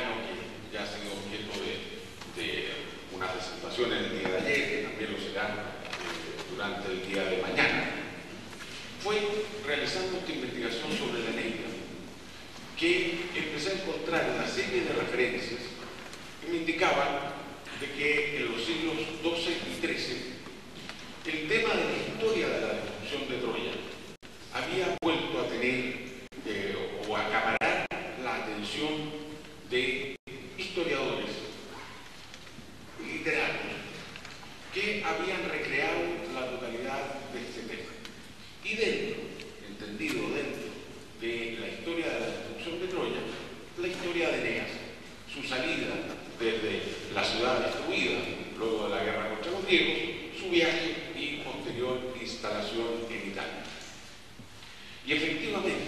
que ya ha sido objeto de, una presentación en el día de ayer, que también lo será eh, durante el día de mañana. Fue realizando esta investigación sobre la Eneida que empecé a encontrar una serie de referencias que me indicaban de que en los siglos XII y XIII el tema de la historia de la destrucción de Troya había vuelto a tener eh, o a acaparar la atención de historiadores literarios que habían recreado la totalidad de este tema. Y dentro, entendido dentro de la historia de la destrucción de Troya, la historia de Eneas, su salida desde la ciudad destruida luego de la guerra contra los griegos, su viaje y posterior instalación en Italia. Y efectivamente,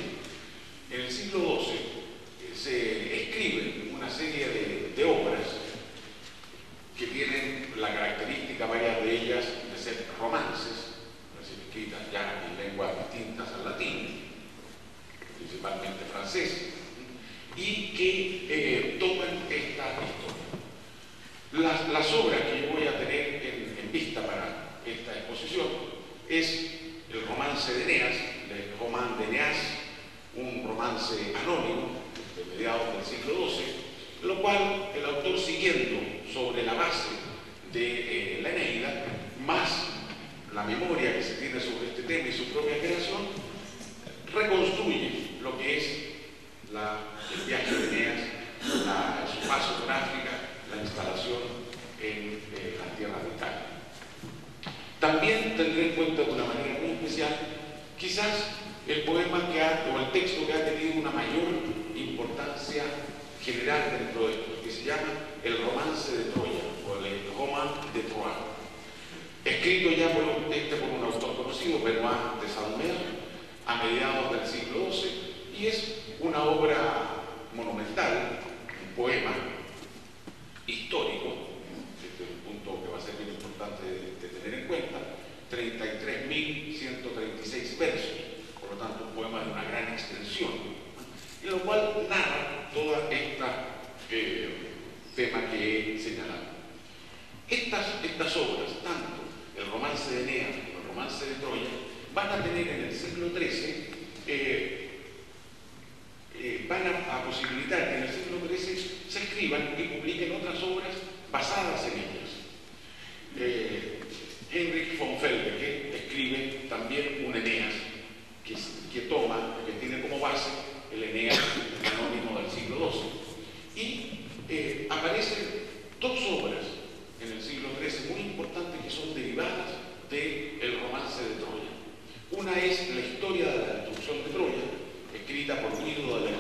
en el siglo XII eh, se escriben una serie de, obras que tienen la característica, varias de ellas, de ser romances, escritas ya en lenguas distintas al latín, principalmente francés, y que eh, toman esta historia. Las, las, obras que yo voy a tener en, en vista para esta exposición es el romance de Eneas, el Román de Eneas, un romance anónimo de mediados del siglo XII, lo cual el autor siguiendo sobre la base de eh, la Eneida, más memoria que se tiene sobre este tema y su propia creación, reconstruye lo que es el viaje de Eneas, su paso por África, la instalación en eh, las tierras de Italia. También tendré en cuenta de una manera muy especial, quizás el poema que ha, o el texto que ha tenido una mayor importancia general dentro de esto, que se llama El romance de Troya, o el Roman de Troya. Escrito ya por, un autor conocido, Benoit de Saint-Mer, a mediados del siglo XII, y es una obra monumental, un poema histórico, este es un punto que va a ser bien importante de, de tener en cuenta, 33.136 versos, por lo tanto un poema de una gran extensión, en lo cual narra toda esta eh, tema que he señalado. Estas, estas obras, tanto el romance de Enea como el romance de Troya, van a tener en el siglo XIII eh, eh, van a, posibilitar que en el siglo XIII se escriban y publiquen otras obras basadas en ellas. Eh, Heinrich von Felder, que escribe también un Eneas, que, toma, que tiene como base el Eneas anónimo del siglo XII. Y aparecen dos obras siglo XIII muy importantes que son derivadas del romance de Troya. Una es la historia de la destrucción de Troya, escrita por Guido de Colonne,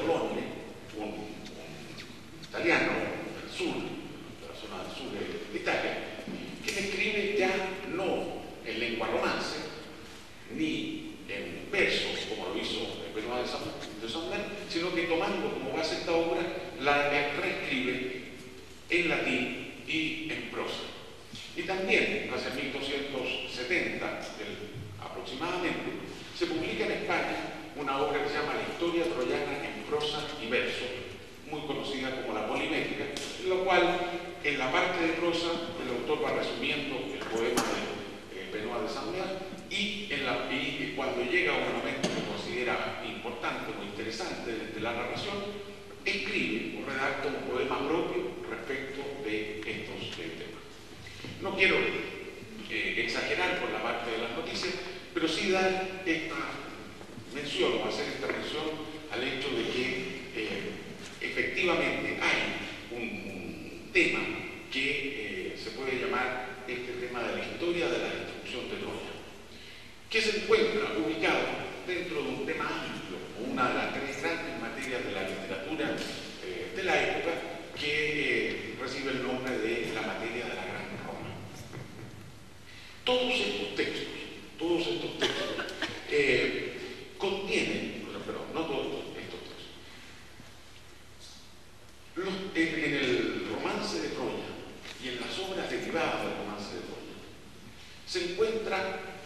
se encuentra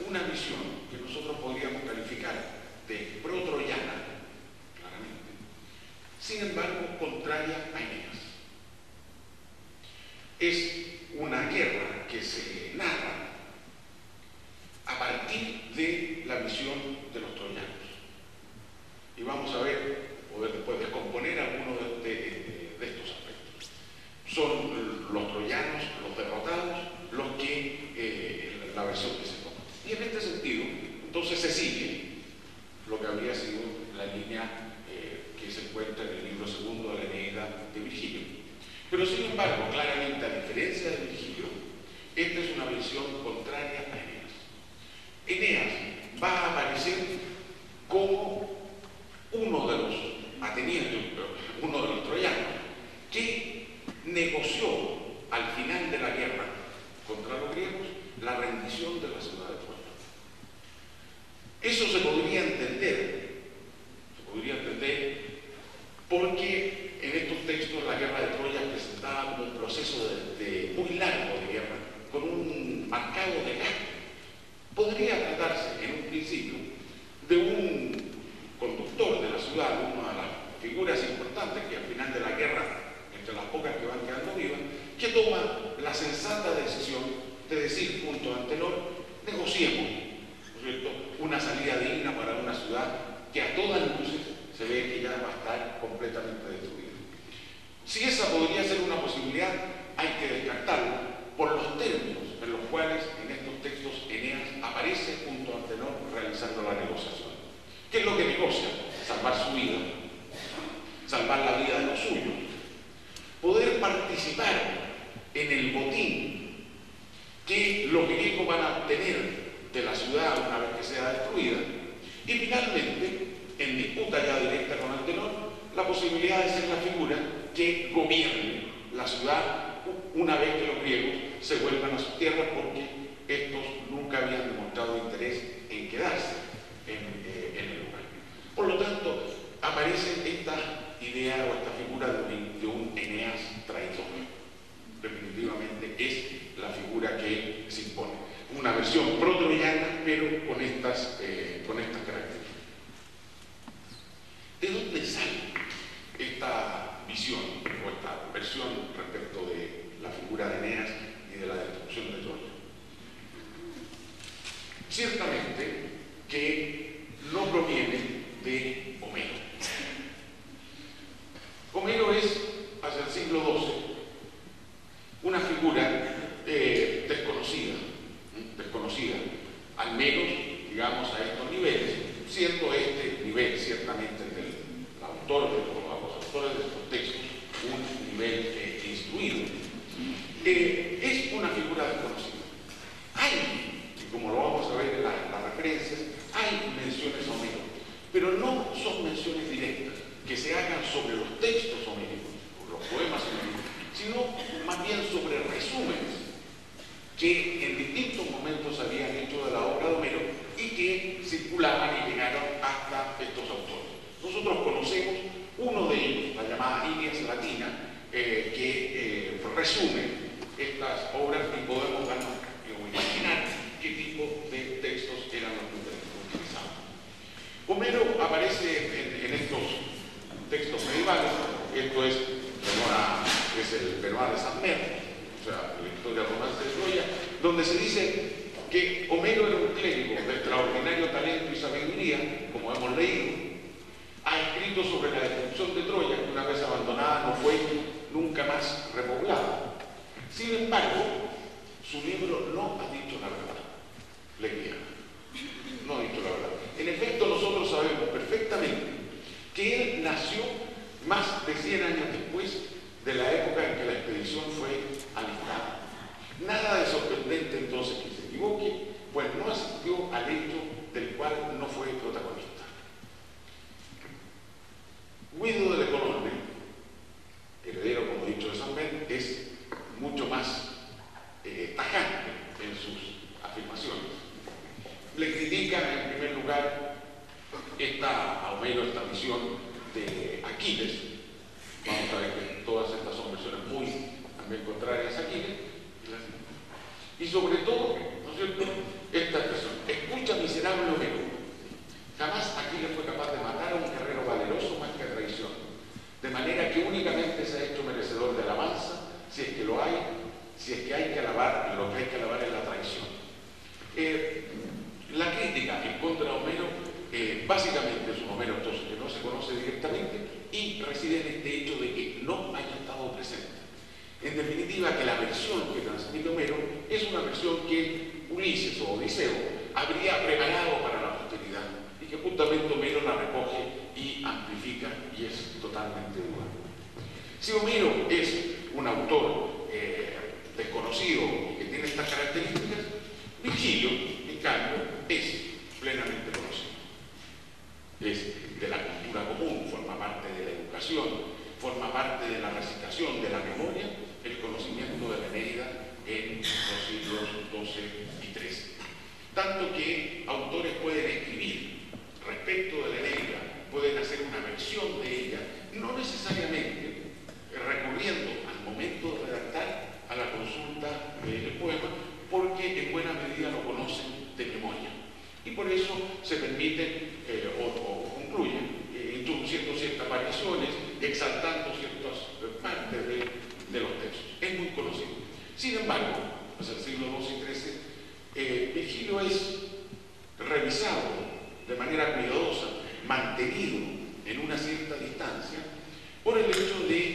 una visión que que a todas luces se ve que ya va a estar completamente destruida. Si esa podría ser una posibilidad, hay que descartarla por los términos en los cuales en estos textos Eneas aparece junto a Antenor realizando la negociación. ¿Qué es lo que negocia? Salvar su vida, salvar la vida de los suyos, poder participar en el botín que los griegos van a obtener de la ciudad una vez que sea destruida, y finalmente en disputa ya directa con Antenor, la posibilidad de ser la figura que gobierne la ciudad una vez que los griegos se vuelvan a sus tierras porque estos nunca habían demostrado interés en quedarse en, eh, el lugar. Por lo tanto, aparece esta idea o esta figura de un, Eneas traidor. Definitivamente es la figura que se impone. Una versión protroyana, pero con estas, eh, con estas características. ¿De dónde sale esta visión o esta versión respecto de la figura de Eneas y de la destrucción de Troya? Ciertamente que no proviene de Homero. Homero es, hacia el siglo XII, una figura eh, desconocida, desconocida, al menos, digamos, a estos niveles, siendo este nivel ciertamente de los autores de estos textos un nivel eh, instruido. Eh, es una figura desconocida. Hay, y como lo vamos a ver en las referencias, hay menciones homéricas, pero no son menciones directas que se hagan sobre los textos homéricos, los poemas homéricos, sino más bien sobre resúmenes que en distintos momentos habían hecho de la obra de Homero y que circulaban y llegaron hasta estos autores. Nosotros conocemos uno de ellos, la llamada Ilias Latina, eh, que eh, resume estas obras y podemos darnos, imaginar qué tipo de textos eran los que utilizaban. Homero aparece en, estos textos medievales, esto es, es el Benoit de San Mer, o sea, la historia romance de Troya, donde se dice que Homero era un clérigo de extraordinario talento y sabiduría, como hemos leído, ha escrito sobre la destrucción de Troya, que una vez abandonada no fue nunca más repoblada. Sin embargo, su libro no ha dicho la verdad. Leía. No ha dicho la verdad. En efecto, nosotros sabemos perfectamente que él nació más de 100 años después de la época en que la expedición fue alistada. Nada de sorprendente entonces que se equivoque, pues no asistió al hecho del cual no fue protagonista. Guido de Colombe, heredero, como he dicho, de San Ben, es mucho más eh, tajante en sus afirmaciones. Le critica en primer lugar esta, a Homero esta visión de Vamos a ver que todas estas son versiones muy también contrarias a Aquiles. Y sobre todo, exaltando ciertas partes de, los textos. Es muy conocido. Sin embargo, hasta el siglo XII y XIII, eh, Virgilio es revisado de manera cuidadosa, mantenido en una cierta distancia, por el hecho de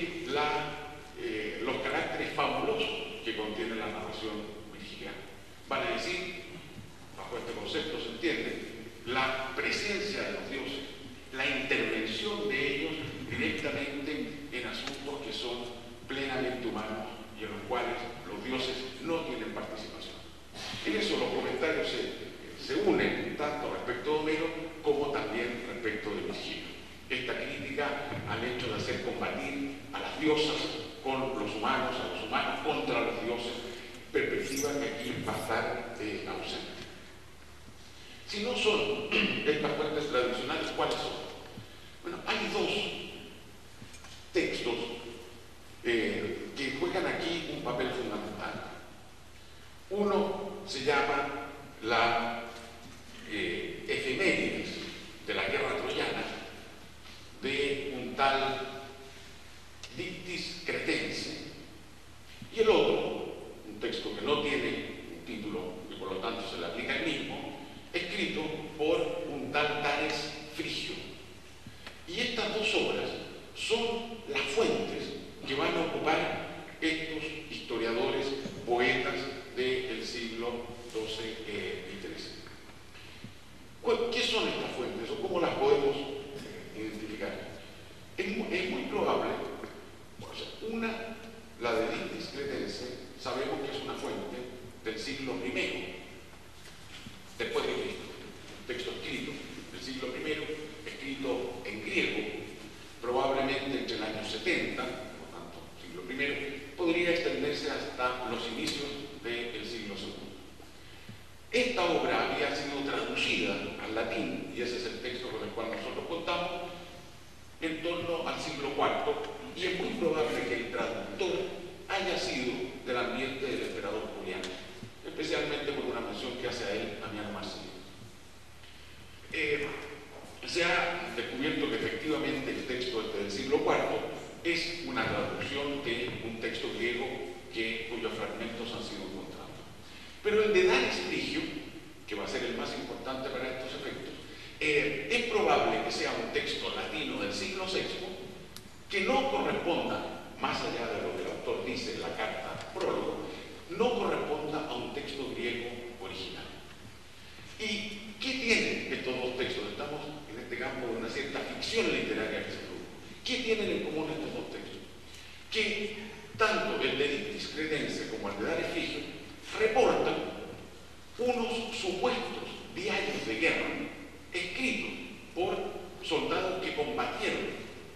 escrito por soldados que combatieron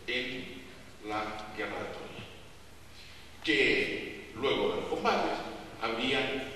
en la guerra de Troya, que luego de los combates habrían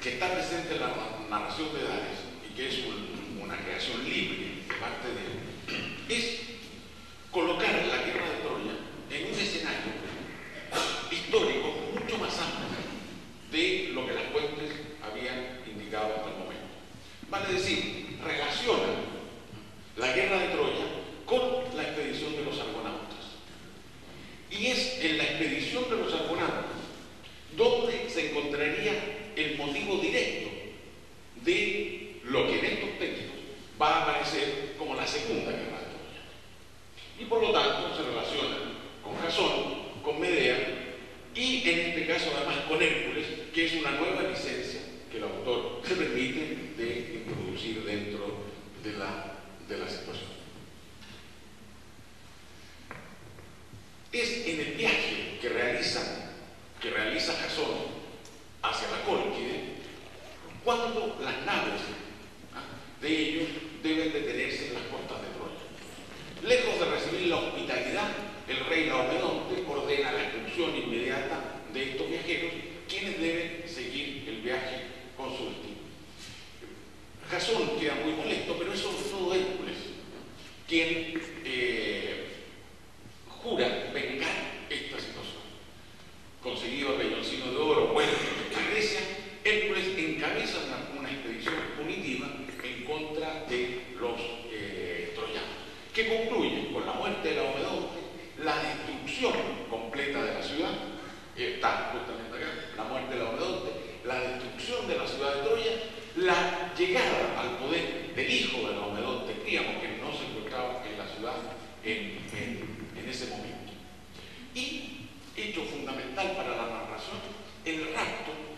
que está presente en la narración de Dares y que es una creación libre de parte de él, es colocar la guerra de Troya en un escenario histórico mucho más amplio de lo que las fuentes habían indicado hasta el momento. Vale decir, que concluye con la muerte de la Omedote, la destrucción completa de la ciudad, está justamente acá, la muerte de la Omedote, la destrucción de la ciudad de Troya, la llegada al poder del hijo de la Omedote, digamos que no se encontraba en la ciudad en, en ese momento. Y, hecho fundamental para la narración, el rapto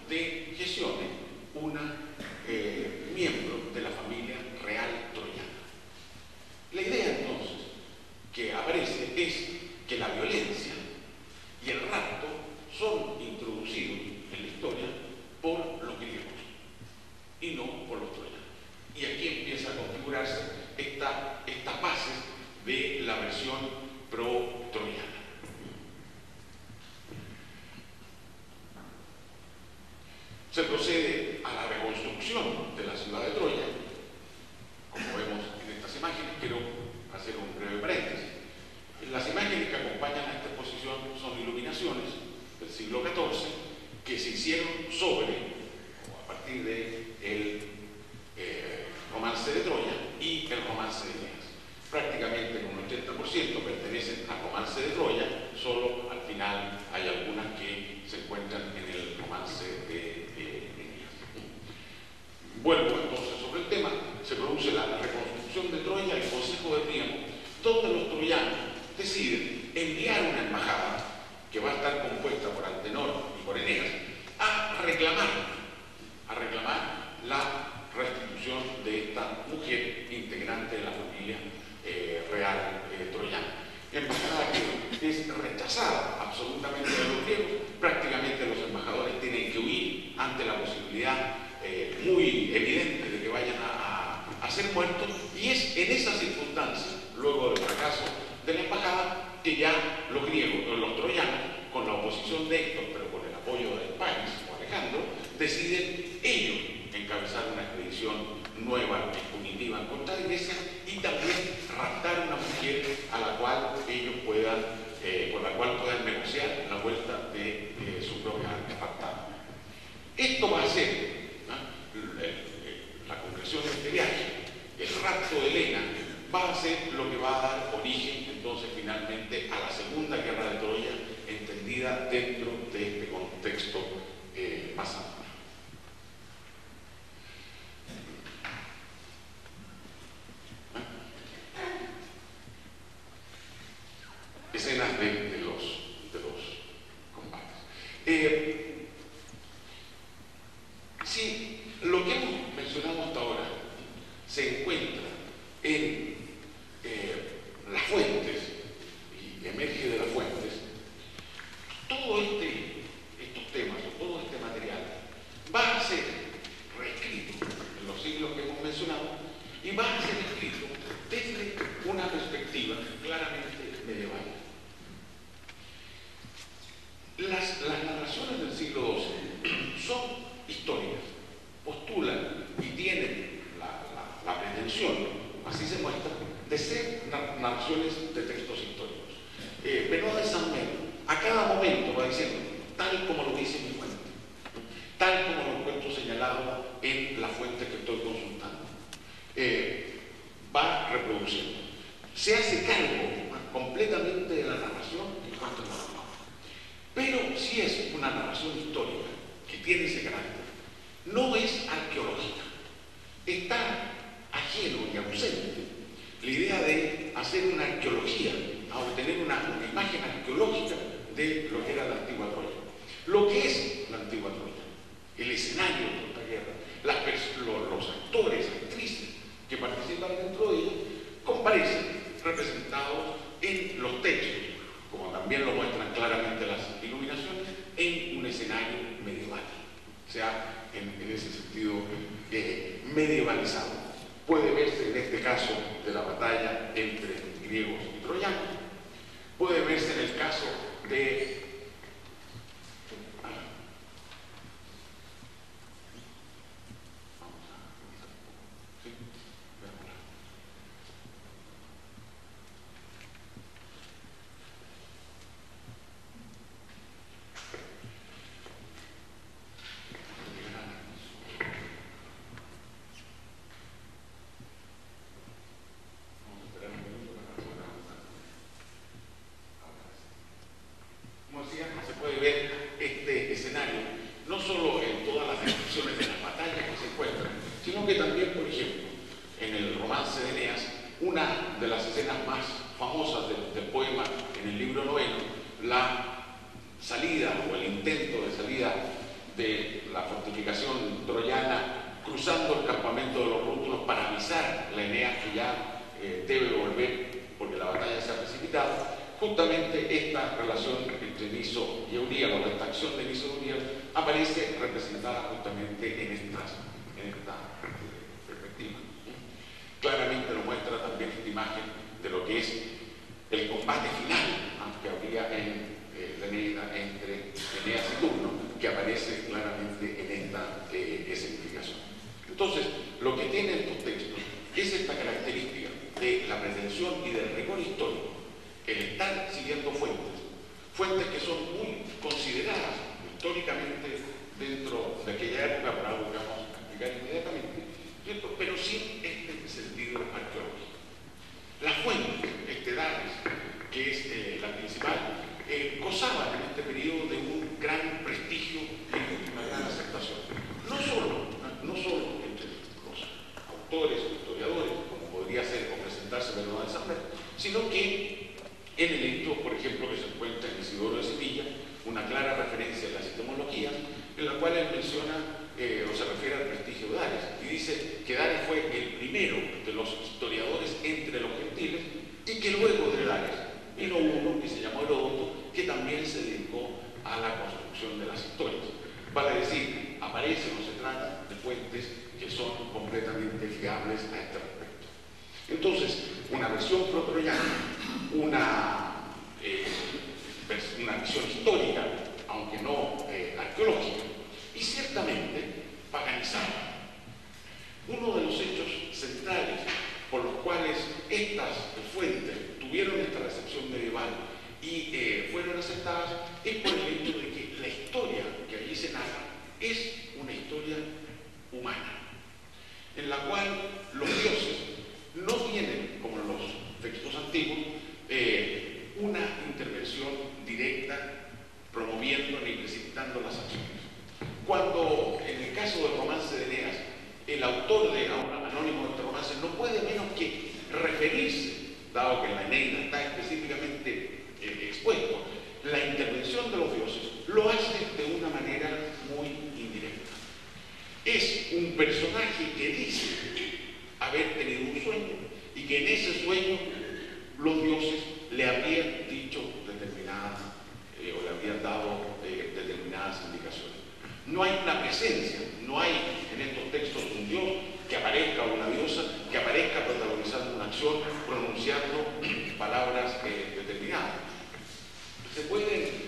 realtà con quel Imagine y que en ese sueño los dioses le habían dicho determinadas eh, o le habían dado eh, determinadas indicaciones. No hay una presencia, no hay en estos textos un dios que aparezca o una diosa, que aparezca protagonizando una acción, pronunciando palabras eh, determinadas. Se pueden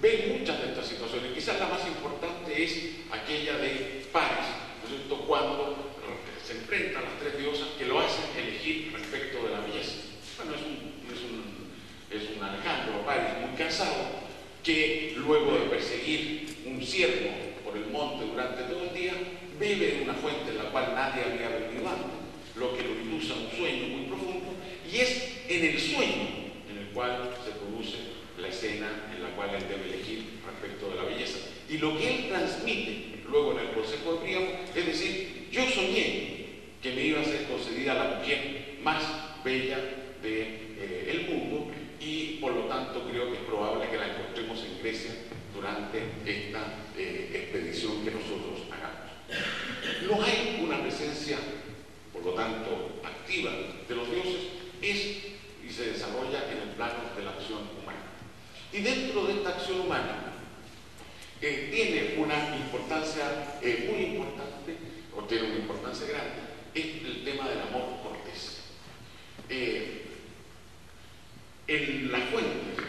ver muchas de estas situaciones, quizás la más importante es aquella de Paris, ¿no es cierto? cuando se enfrenta a las tres diosas que lo hacen elegir respecto de la belleza. Bueno, es un, es un, es Alejandro Paris muy cansado que luego de perseguir un ciervo por el monte durante todo el día, bebe de una fuente en la cual nadie había bebido antes, lo que lo induce a un sueño muy profundo y es en el sueño en el cual se produce la escena en la cual él debe elegir respecto de la belleza. Y lo que él transmite luego en el Consejo de Príamo, es decir, yo soñé que me iba a ser concedida la mujer más bella del eh, mundo y por lo tanto creo que es probable que la encontremos en Grecia durante esta eh, expedición que nosotros hagamos. No hay una presencia, por lo tanto, activa de los dioses, es y se desarrolla en el plano de la acción humana. Y dentro de esta acción humana, eh, tiene una importancia eh, muy importante, o tiene una importancia grande, es el tema del amor cortés. Eh, en las fuentes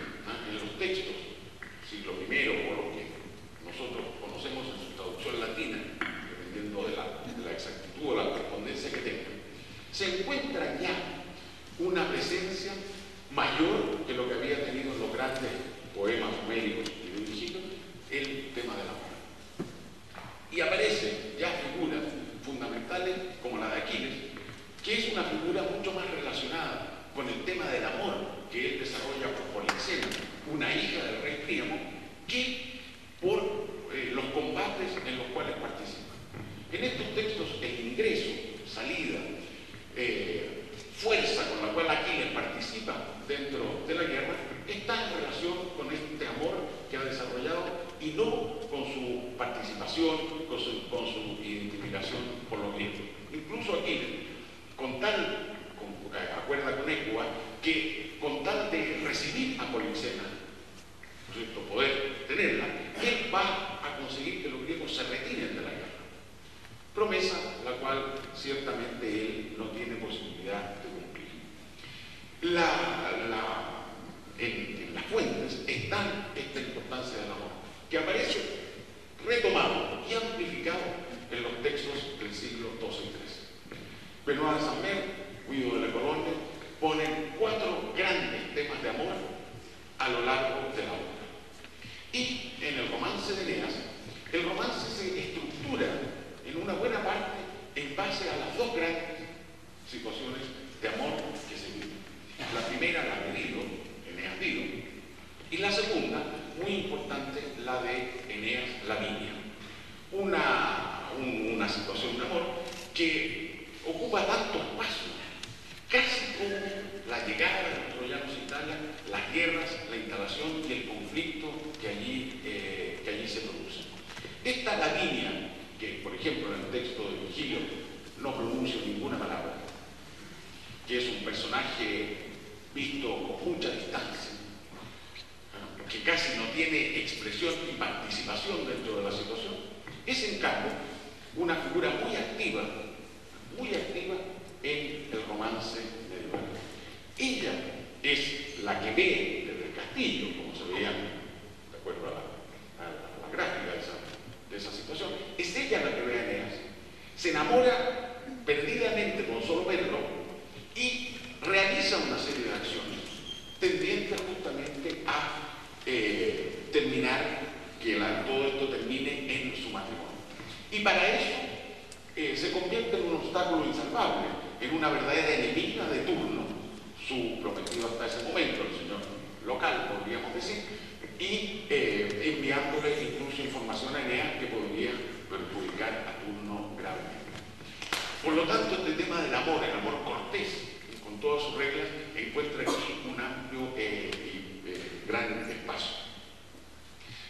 encuentra aquí un amplio y gran espacio.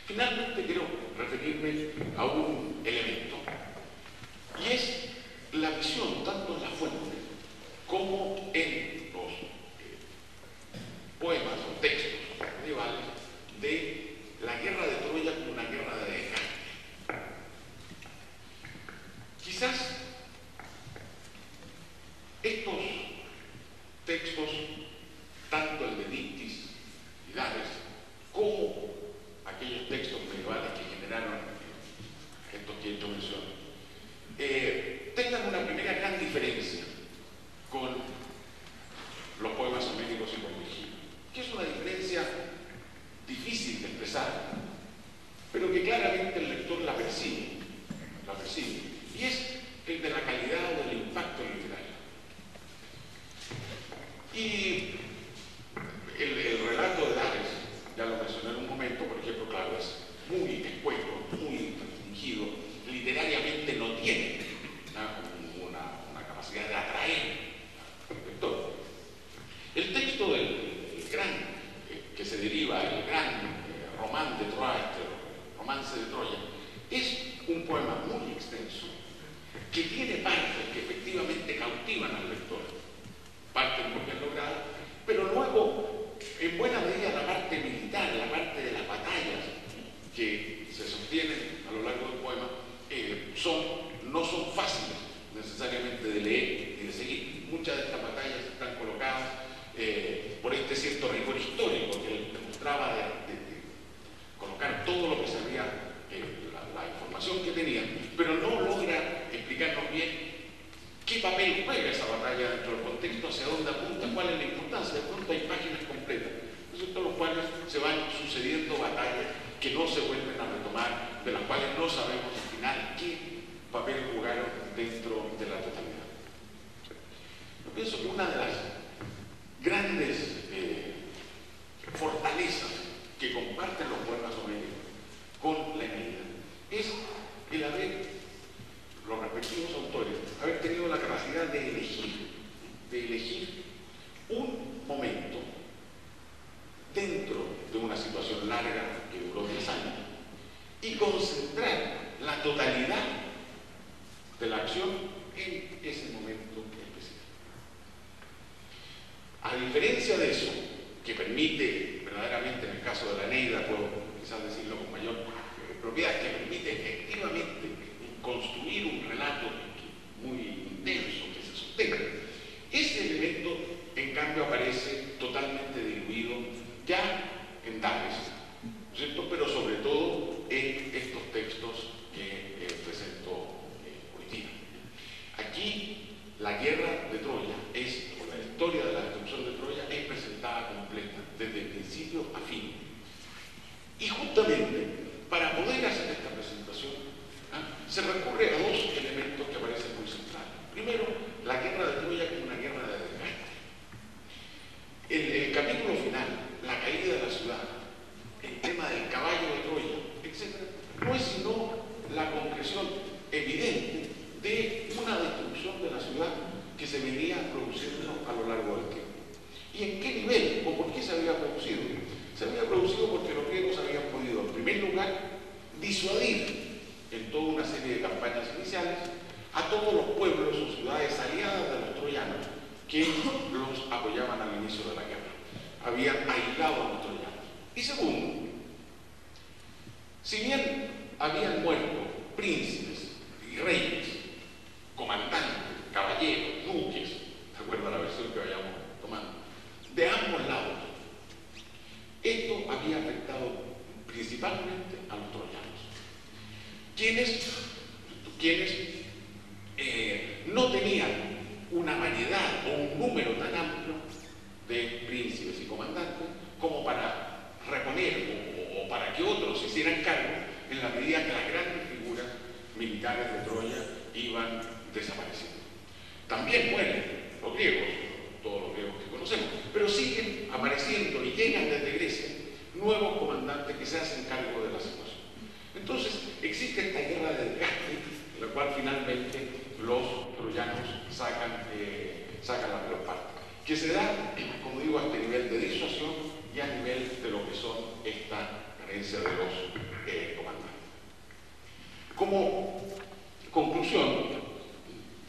Finalmente quiero referirme a un elemento y es la visión tanto en la fuente como en que se sostienen. la guerra de Troya es, o la historia de la destrucción de Troya es presentada completa, desde principio a fin. Y justamente, para poder hacer esta presentación, ¿ah? se recurre a dos se hacen cargo de la situación. Entonces, existe esta guerra de desgaste, la cual finalmente los troyanos sacan, eh, sacan la peor parte, que se da, como digo, a este nivel de disuasión y a nivel de lo que son esta carencia de los eh, comandantes. Como conclusión,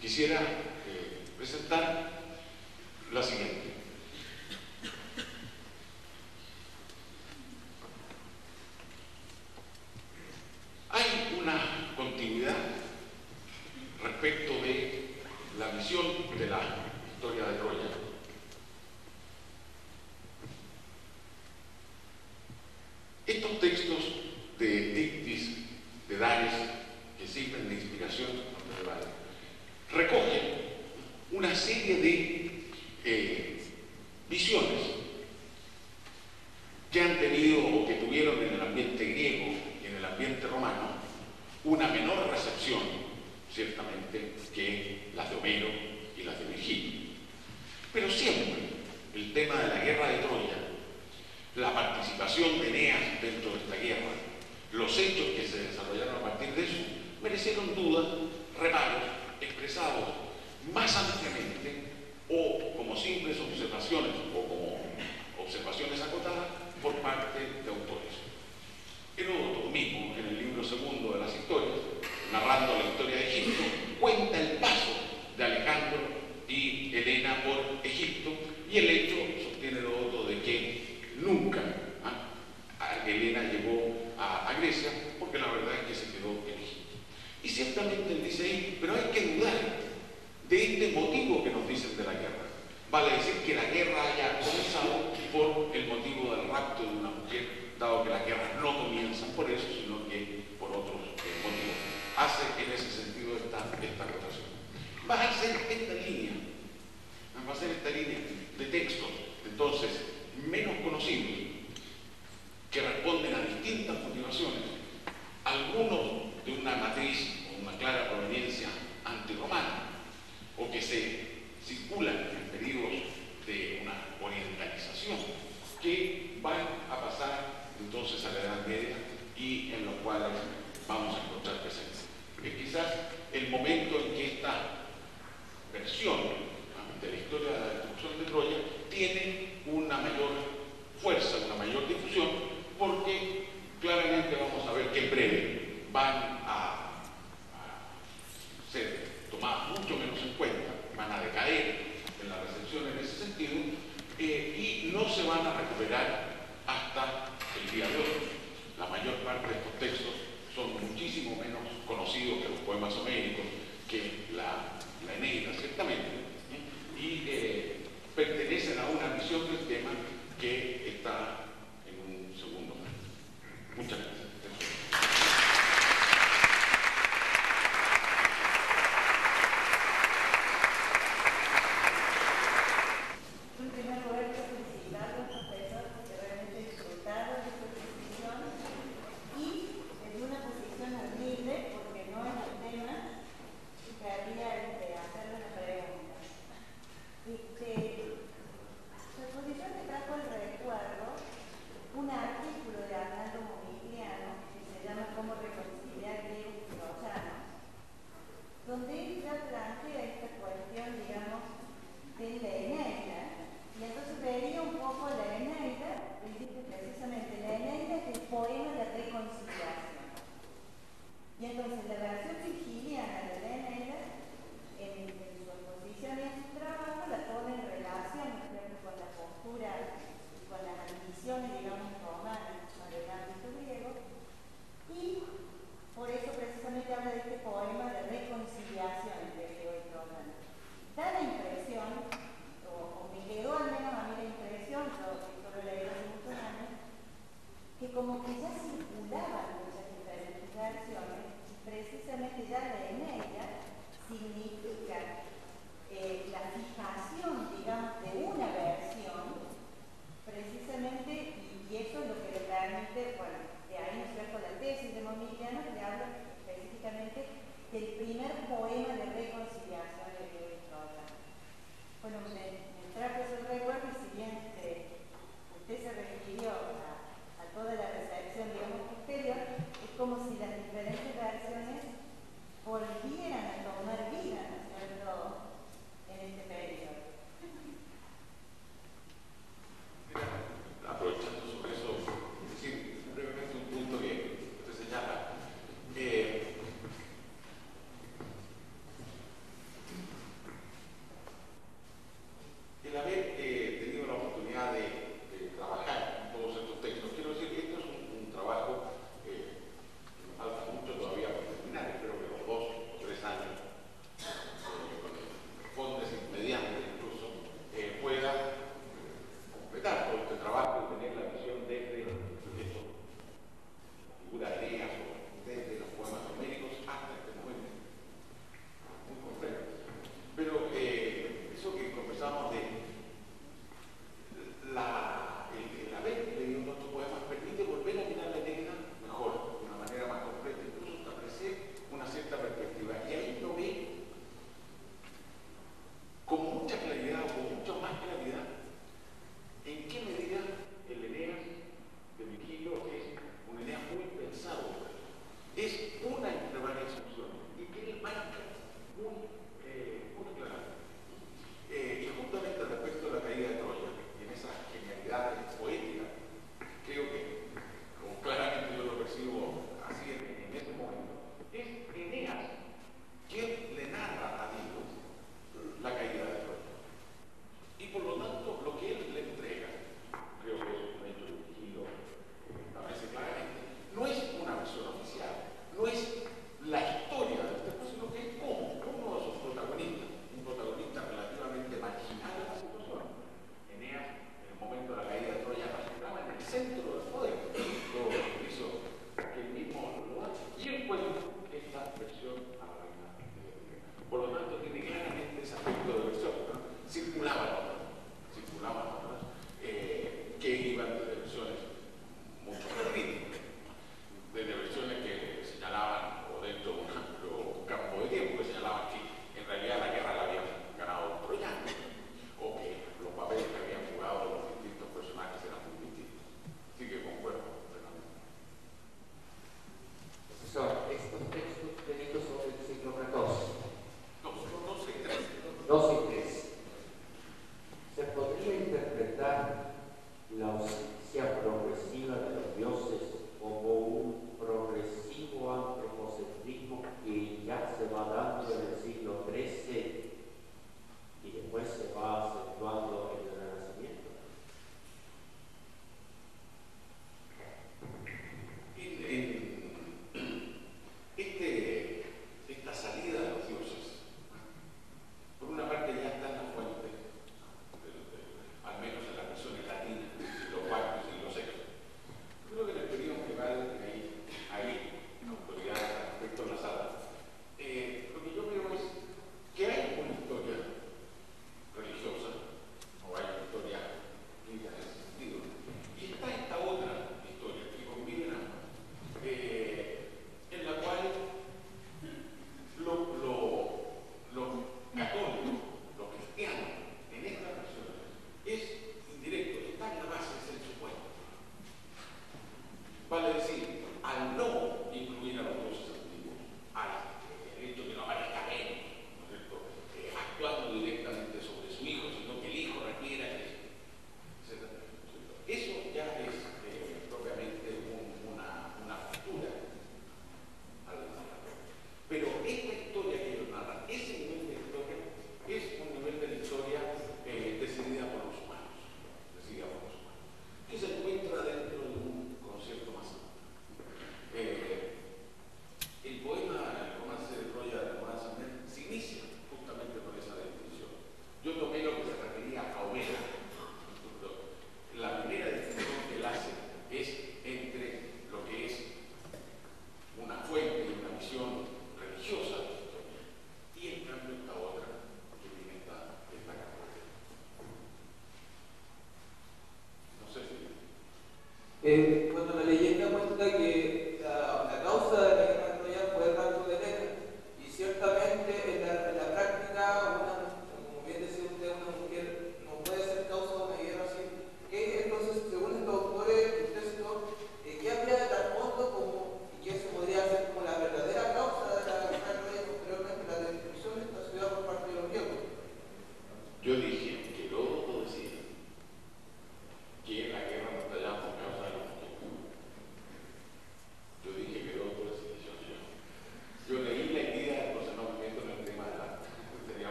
quisiera eh, presentar la siguiente. una continuidad respecto de la visión de la historia de Troya. Estos textos de Ictis, de Dares, que sirven de inspiración recogen una serie de eh, visiones que han tenido o que tuvieron en el ambiente griego y en el ambiente romano una menor recepción, ciertamente, que las de Homero y las de Virgilio. Pero siempre el tema de la guerra de Troya, la participación de Eneas dentro de esta guerra, los hechos que se desarrollaron a partir de eso, merecieron dudas, reparos, expresados más ampliamente o como simples observaciones o como observaciones acotadas por parte de autores. Heródoto mismo, en el libro segundo de las historias, narrando la historia de Egipto, cuenta el aplicación del tema que